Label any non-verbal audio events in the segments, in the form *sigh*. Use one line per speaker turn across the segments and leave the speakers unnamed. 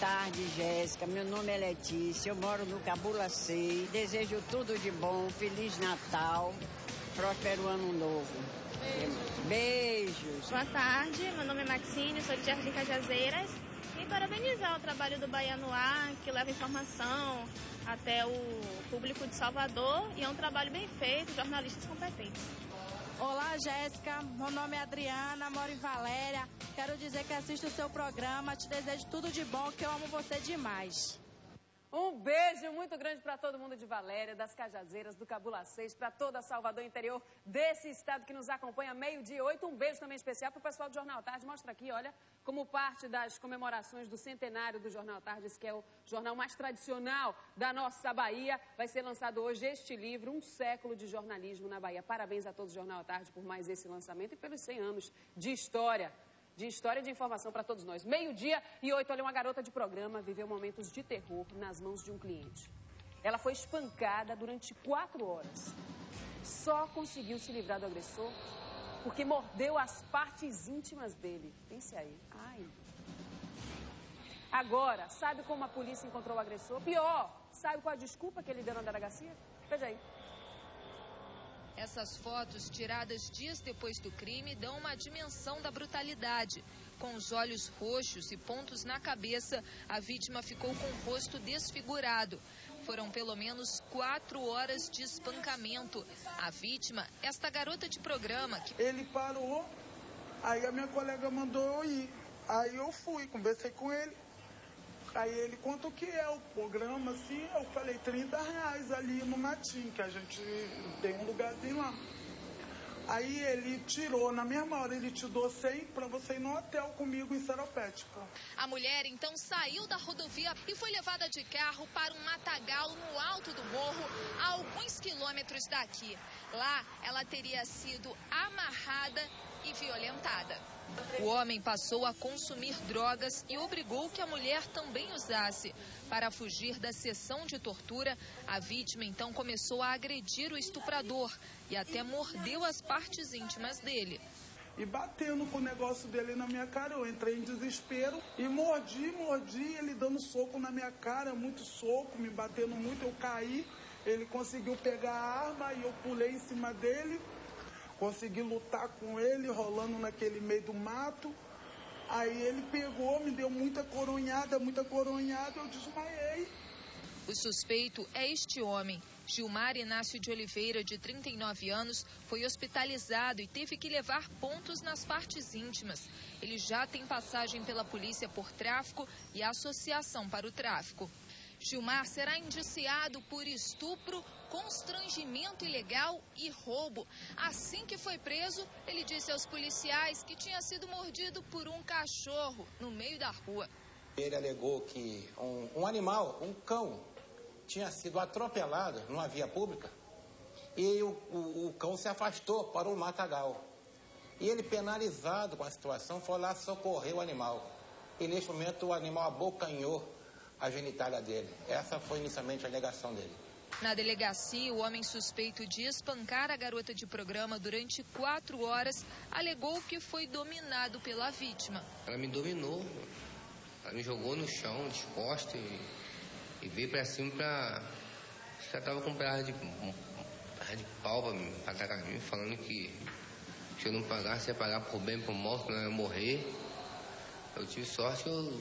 tarde, Jéssica. Meu nome é Letícia, eu moro no Cabulacei. Desejo tudo de bom, Feliz Natal, próspero ano novo. Beijos.
Boa tarde, meu nome é Maxine, sou de Jardim Cajazeiras. E parabenizar o trabalho do Baiano Ar, que leva informação até o público de Salvador e é um trabalho bem feito, jornalistas competentes.
Olá, Jéssica. Meu nome é Adriana, moro em Valéria. Quero dizer que assisto o seu programa, te desejo tudo de bom, que eu amo você demais.
Um beijo muito grande para todo mundo de Valéria, das Cajazeiras, do Cabula 6, para toda Salvador interior desse estado que nos acompanha meio-dia oito. Um beijo também especial para o pessoal do Jornal Tarde. Mostra aqui, olha, como parte das comemorações do centenário do Jornal Tarde, que é o jornal mais tradicional da nossa Bahia. Vai ser lançado hoje este livro, Um Século de Jornalismo na Bahia. Parabéns a todos do Jornal Tarde por mais esse lançamento e pelos 100 anos de história de história e de informação para todos nós. Meio-dia e oito, olha, uma garota de programa viveu momentos de terror nas mãos de um cliente. Ela foi espancada durante quatro horas. Só conseguiu se livrar do agressor porque mordeu as partes íntimas dele. Pense aí. Ai. Agora, sabe como a polícia encontrou o agressor? Pior, sabe qual a desculpa que ele deu na delegacia? Veja aí.
Essas fotos, tiradas dias depois do crime, dão uma dimensão da brutalidade. Com os olhos roxos e pontos na cabeça, a vítima ficou com o rosto desfigurado. Foram pelo menos quatro horas de espancamento. A vítima, esta garota de programa. Que...
Ele parou, aí a minha colega mandou eu ir. Aí eu fui, conversei com ele. Aí ele, quanto que é o programa, assim? Eu falei, 30 reais ali no Matinho, que a gente tem um lugarzinho lá. Aí ele tirou, na mesma hora ele te dou 100 para você ir no hotel comigo em Seropédica.
A mulher então saiu da rodovia e foi levada de carro para um matagal no alto do morro, a alguns quilômetros daqui. Lá, ela teria sido amarrada e violentada. O homem passou a consumir drogas e obrigou que a mulher também usasse. Para fugir da sessão de tortura, a vítima então começou a agredir o estuprador e até mordeu as partes íntimas dele.
E batendo com o negócio dele na minha cara, eu entrei em desespero e mordi, mordi, ele dando soco na minha cara, muito soco, me batendo muito, eu caí. Ele conseguiu pegar a arma e eu pulei em cima dele Consegui lutar com ele, rolando naquele meio do mato. Aí ele pegou, me deu muita coronhada, muita coronhada, eu desmaiei.
O suspeito é este homem. Gilmar Inácio de Oliveira, de 39 anos, foi hospitalizado e teve que levar pontos nas partes íntimas. Ele já tem passagem pela polícia por tráfico e associação para o tráfico. Gilmar será indiciado por estupro, constrangimento ilegal e roubo. Assim que foi preso, ele disse aos policiais que tinha sido mordido por um cachorro no meio da rua.
Ele alegou que um, um animal, um cão, tinha sido atropelado numa via pública e o, o, o cão se afastou para o matagal. E ele, penalizado com a situação, foi lá socorrer o animal. E neste momento o animal abocanhou a genitália dele. Essa foi inicialmente a alegação dele.
Na delegacia, o homem suspeito de espancar a garota de programa durante quatro horas alegou que foi dominado pela vítima.
Ela me dominou, ela me jogou no chão, de costas e, e veio pra cima pra. Já tava com pedaço de, pedaço de pau pra, pra atacar mim, falando que se eu não pagasse, ia pagar por bem, por mal, senão eu ia morrer. Eu tive sorte, eu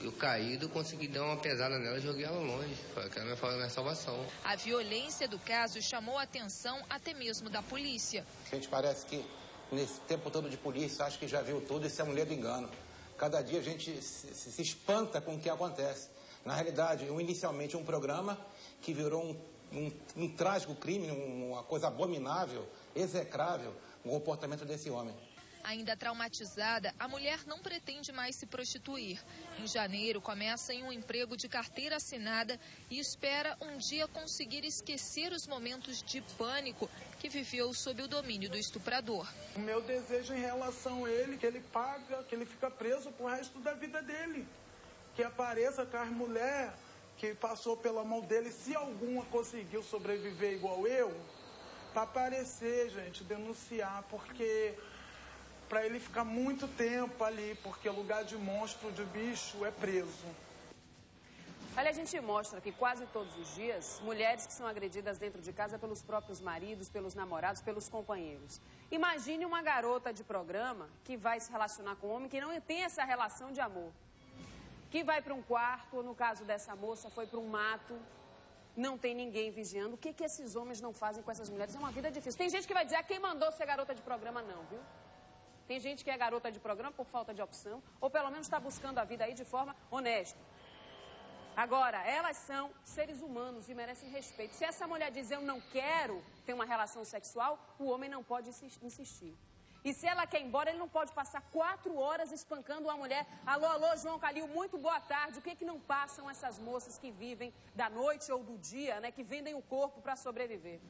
eu caído, consegui dar uma pesada nela e joguei ela longe. Foi aquela foi a minha salvação.
A violência do caso chamou a atenção até mesmo da polícia.
A gente parece que nesse tempo todo de polícia acha que já viu tudo e isso é mulher do engano. Cada dia a gente se, se espanta com o que acontece. Na realidade, um, inicialmente um programa que virou um, um, um trágico crime, uma coisa abominável, execrável, o comportamento desse homem.
Ainda traumatizada, a mulher não pretende mais se prostituir. Em janeiro, começa em um emprego de carteira assinada e espera um dia conseguir esquecer os momentos de pânico que viveu sob o domínio do estuprador.
O meu desejo em relação a ele, que ele paga, que ele fica preso pro resto da vida dele. Que apareça com as mulheres que passou pela mão dele, se alguma conseguiu sobreviver igual eu, para aparecer, gente, denunciar, porque para ele ficar muito tempo ali, porque lugar de monstro, de bicho, é preso.
Olha, a gente mostra que quase todos os dias, mulheres que são agredidas dentro de casa pelos próprios maridos, pelos namorados, pelos companheiros. Imagine uma garota de programa que vai se relacionar com um homem que não tem essa relação de amor. Que vai para um quarto, ou no caso dessa moça, foi para um mato, não tem ninguém vigiando. O que, que esses homens não fazem com essas mulheres? É uma vida difícil. Tem gente que vai dizer, ah, quem mandou ser garota de programa, não, viu? Tem gente que é garota de programa por falta de opção, ou pelo menos está buscando a vida aí de forma honesta. Agora, elas são seres humanos e merecem respeito. Se essa mulher diz eu não quero ter uma relação sexual, o homem não pode insistir. E se ela quer ir embora, ele não pode passar quatro horas espancando uma mulher. Alô, alô, João Calil, muito boa tarde. O que, que não passam essas moças que vivem da noite ou do dia, né? Que vendem o corpo para sobreviver?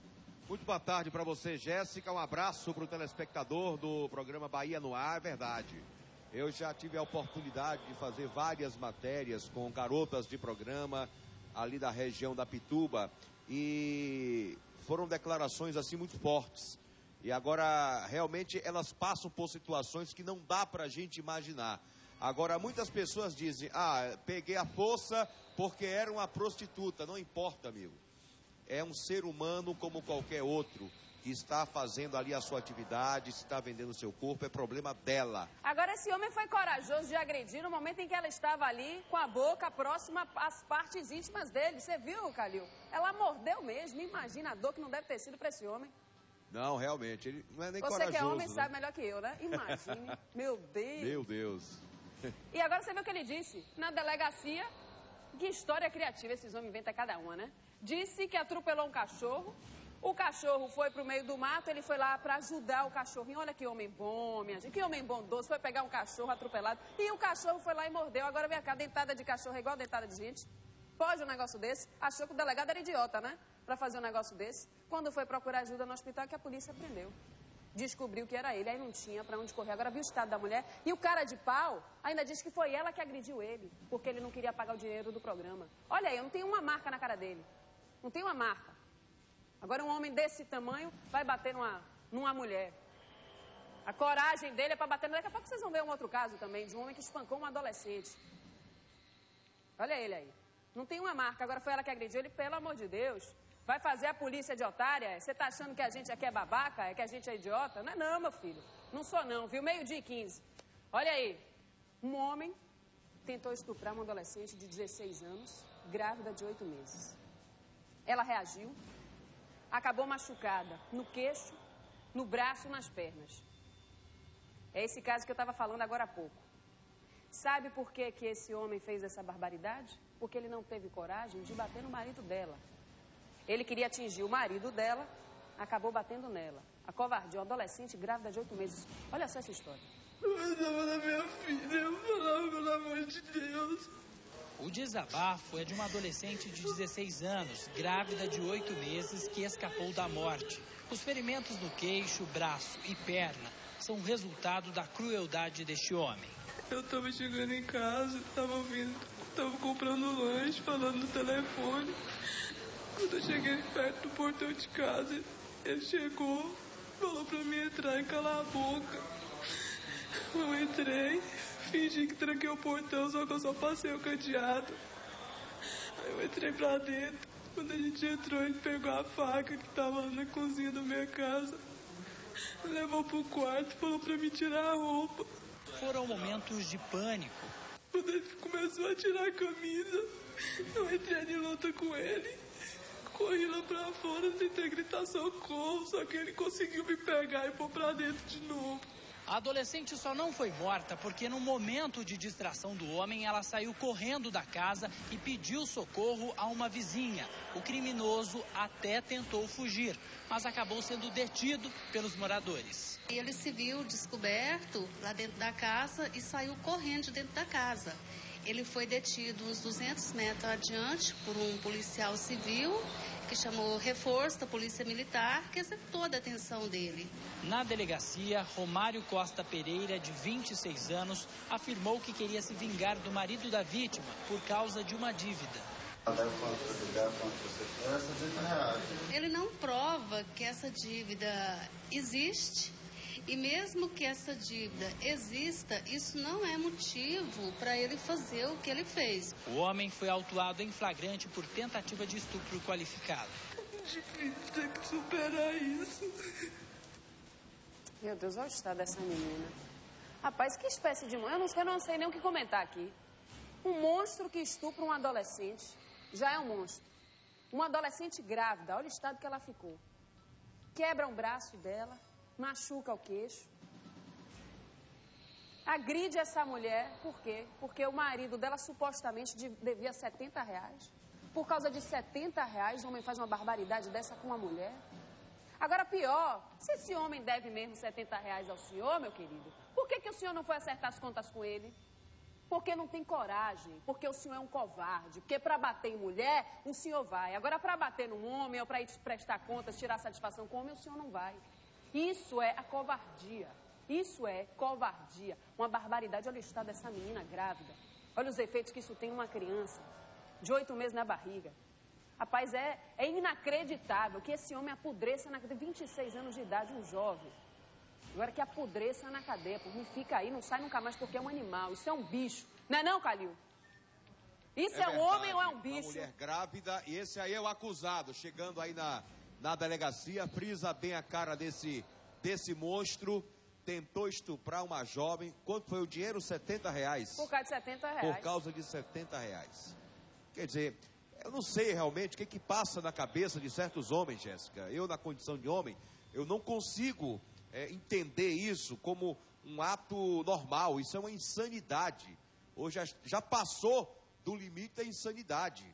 Muito boa tarde para você, Jéssica. Um abraço para o telespectador do programa Bahia no Ar, é verdade. Eu já tive a oportunidade de fazer várias matérias com garotas de programa ali da região da Pituba e foram declarações assim muito fortes. E agora realmente elas passam por situações que não dá para a gente imaginar. Agora muitas pessoas dizem: "Ah, peguei a força porque era uma prostituta". Não importa, amigo. É um ser humano como qualquer outro que está fazendo ali a sua atividade, se está vendendo o seu corpo, é problema dela.
Agora, esse homem foi corajoso de agredir no momento em que ela estava ali com a boca próxima às partes íntimas dele. Você viu, Calil? Ela mordeu mesmo. Imagina a dor que não deve ter sido para esse homem.
Não, realmente, ele não é nem
você
corajoso.
Você que é homem
né?
sabe melhor que eu, né? Imagine. *laughs* Meu Deus.
Meu Deus.
E agora você viu o que ele disse? Na delegacia, que história criativa esses homens inventam cada uma, né? Disse que atropelou um cachorro, o cachorro foi para o meio do mato, ele foi lá para ajudar o cachorrinho. Olha que homem bom, minha gente. Que homem bondoso. Foi pegar um cachorro atropelado. E o cachorro foi lá e mordeu. Agora vem cá, dentada de cachorro é igual dentada de gente. Pode um negócio desse? Achou que o delegado era idiota, né? Para fazer um negócio desse. Quando foi procurar ajuda no hospital, que a polícia prendeu. Descobriu que era ele, aí não tinha para onde correr. Agora viu o estado da mulher. E o cara de pau ainda disse que foi ela que agrediu ele, porque ele não queria pagar o dinheiro do programa. Olha aí, eu não tenho uma marca na cara dele. Não tem uma marca. Agora, um homem desse tamanho vai bater numa, numa mulher. A coragem dele é para bater. Daqui a pouco vocês vão ver um outro caso também, de um homem que espancou uma adolescente. Olha ele aí. Não tem uma marca. Agora foi ela que agrediu ele, pelo amor de Deus. Vai fazer a polícia de otária? Você está achando que a gente aqui é babaca? É que a gente é idiota? Não é não, meu filho. Não sou não, viu? Meio-dia e 15. Olha aí. Um homem tentou estuprar uma adolescente de 16 anos, grávida de 8 meses. Ela reagiu, acabou machucada no queixo, no braço, nas pernas. É esse caso que eu estava falando agora há pouco. Sabe por que, que esse homem fez essa barbaridade? Porque ele não teve coragem de bater no marido dela. Ele queria atingir o marido dela, acabou batendo nela. A covardia, uma adolescente grávida de oito meses. Olha só essa história.
Eu da minha filha, eu falava, pelo amor de Deus.
O desabafo é de uma adolescente de 16 anos, grávida de 8 meses, que escapou da morte. Os ferimentos no queixo, braço e perna são resultado da crueldade deste homem.
Eu estava chegando em casa, estava vindo, estava comprando lanche, falando no telefone. Quando eu cheguei perto do portão de casa, ele chegou, falou para mim entrar e calar a boca. Eu entrei, fingi que tranquei o portão, só que eu só passei o cadeado. Aí eu entrei pra dentro. Quando a gente entrou, ele pegou a faca que tava na cozinha da minha casa, levou pro quarto e falou pra me tirar a roupa.
Foram momentos de pânico.
Quando ele começou a tirar a camisa, eu entrei de luta com ele. Corri lá pra fora, tentei gritar socorro, só que ele conseguiu me pegar e pôr pra dentro de novo.
A adolescente só não foi morta porque, no momento de distração do homem, ela saiu correndo da casa e pediu socorro a uma vizinha. O criminoso até tentou fugir, mas acabou sendo detido pelos moradores.
Ele se viu descoberto lá dentro da casa e saiu correndo de dentro da casa. Ele foi detido uns 200 metros adiante por um policial civil que chamou reforço da Polícia Militar, que executou a detenção dele.
Na delegacia, Romário Costa Pereira, de 26 anos, afirmou que queria se vingar do marido da vítima por causa de uma dívida.
Ele não prova que essa dívida existe E mesmo que essa dívida exista, isso não é motivo para ele fazer o que ele fez.
O homem foi autuado em flagrante por tentativa de estupro qualificado.
Difícil ter que superar isso.
Meu Deus, olha o estado dessa menina. Rapaz, que espécie de monstro? Eu não, eu não sei nem o que comentar aqui. Um monstro que estupra um adolescente já é um monstro. Uma adolescente grávida, olha o estado que ela ficou. Quebra um braço dela, machuca o queixo. Agride essa mulher, por quê? Porque o marido dela supostamente devia 70 reais. Por causa de 70 reais, o homem faz uma barbaridade dessa com uma mulher. Agora, pior, se esse homem deve mesmo 70 reais ao senhor, meu querido, por que, que o senhor não foi acertar as contas com ele? Porque não tem coragem, porque o senhor é um covarde, porque para bater em mulher, o senhor vai. Agora, para bater num homem ou para ir prestar contas, tirar satisfação com o homem, o senhor não vai. Isso é a covardia. Isso é covardia. Uma barbaridade. Olha o estado dessa menina grávida. Olha os efeitos que isso tem numa criança de oito meses na barriga. Rapaz, é, é inacreditável que esse homem apodreça na cadeia. 26 anos de idade, um jovem. Agora que apodreça na cadeia, não fica aí, não sai nunca mais porque é um animal. Isso é um bicho. Não é não, Calil? Isso é, é um homem ou é um bicho?
Uma mulher grávida, e esse aí é o acusado, chegando aí na, na delegacia, frisa bem a cara desse, desse monstro, tentou estuprar uma jovem. Quanto foi o dinheiro? 70 reais.
Por causa de 70 reais.
Por causa de 70 reais. Quer dizer, eu não sei realmente o que, que passa na cabeça de certos homens, Jéssica. Eu, na condição de homem, eu não consigo é, entender isso como um ato normal. Isso é uma insanidade. Hoje já, já passou do limite da insanidade.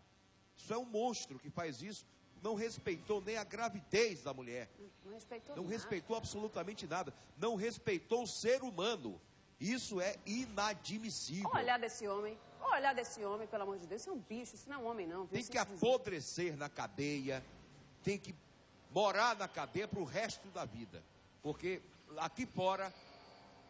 Isso é um monstro que faz isso não respeitou nem a gravidez da mulher.
Não respeitou
Não
nada.
respeitou absolutamente nada. Não respeitou o ser humano. Isso é inadmissível.
Olha olhar desse homem. Olha olhar desse homem, pelo amor de Deus. Isso é um bicho, isso não é um homem, não. Viu?
Tem que
dizer.
apodrecer na cadeia. Tem que morar na cadeia para o resto da vida. Porque aqui fora,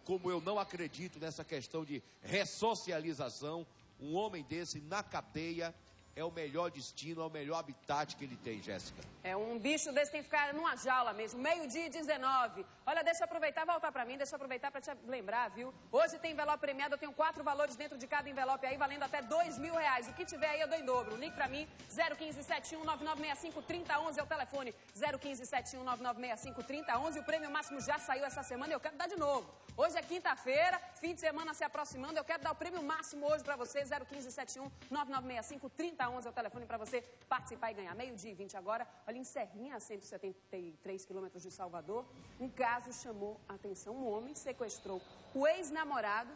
como eu não acredito nessa questão de ressocialização, um homem desse na cadeia é o melhor destino, é o melhor habitat que ele tem, Jéssica.
É um bicho desse tem que ficar numa jaula mesmo. Meio-dia e 19. Olha, deixa eu aproveitar, voltar pra mim, deixa eu aproveitar pra te lembrar, viu? Hoje tem envelope premiado, eu tenho quatro valores dentro de cada envelope aí, valendo até dois mil reais. O que tiver aí eu dou em dobro. Ligue pra mim, 01571 9965 3011 é o telefone. 01571 9965 3011. O prêmio máximo já saiu essa semana e eu quero dar de novo. Hoje é quinta-feira, fim de semana se aproximando, eu quero dar o prêmio máximo hoje pra você, 01571 9965 3011 é o telefone para você participar e ganhar. Meio-dia e 20 agora. Olha, em Serrinha, a 173 quilômetros de Salvador, um caso chamou a atenção. Um homem sequestrou o ex-namorado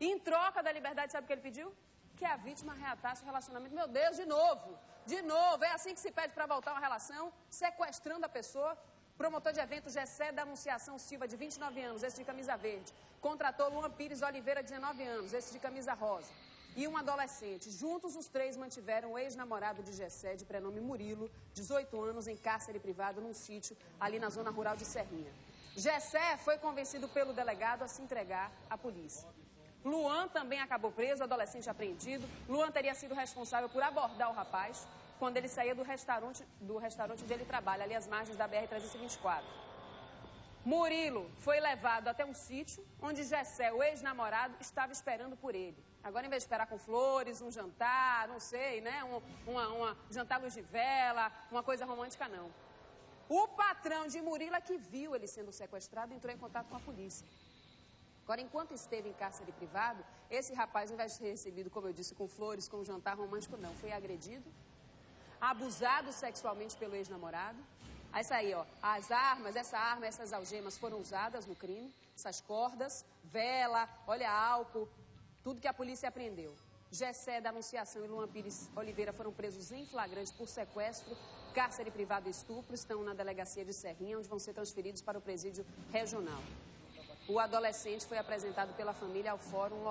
e, em troca da liberdade, sabe o que ele pediu? Que a vítima reatasse o relacionamento. Meu Deus, de novo! De novo! É assim que se pede para voltar uma relação, sequestrando a pessoa. Promotor de eventos Gessé da Anunciação Silva, de 29 anos, esse de camisa verde. Contratou Luan Pires Oliveira, 19 anos, esse de camisa rosa e um adolescente. Juntos, os três mantiveram o ex-namorado de Gessé, de prenome Murilo, 18 anos, em cárcere privado num sítio ali na zona rural de Serrinha. Gessé foi convencido pelo delegado a se entregar à polícia. Luan também acabou preso, adolescente apreendido. Luan teria sido responsável por abordar o rapaz quando ele saía do restaurante, do restaurante onde ele trabalha, ali às margens da BR-324. Murilo foi levado até um sítio onde Gessé, o ex-namorado, estava esperando por ele. Agora, em vez de esperar com flores, um jantar, não sei, né? Um, uma, uma, jantar luz de vela, uma coisa romântica, não. O patrão de Murila, que viu ele sendo sequestrado, entrou em contato com a polícia. Agora, enquanto esteve em cárcere privado, esse rapaz, ao invés de ser recebido, como eu disse, com flores, com um jantar romântico, não. Foi agredido, abusado sexualmente pelo ex-namorado. Essa aí, ó, as armas, essa arma, essas algemas foram usadas no crime, essas cordas, vela, olha álcool, tudo que a polícia apreendeu. Gessé da Anunciação e Luan Pires Oliveira foram presos em flagrante por sequestro, cárcere privado e estupro. Estão na delegacia de Serrinha, onde vão ser transferidos para o presídio regional. O adolescente foi apresentado pela família ao fórum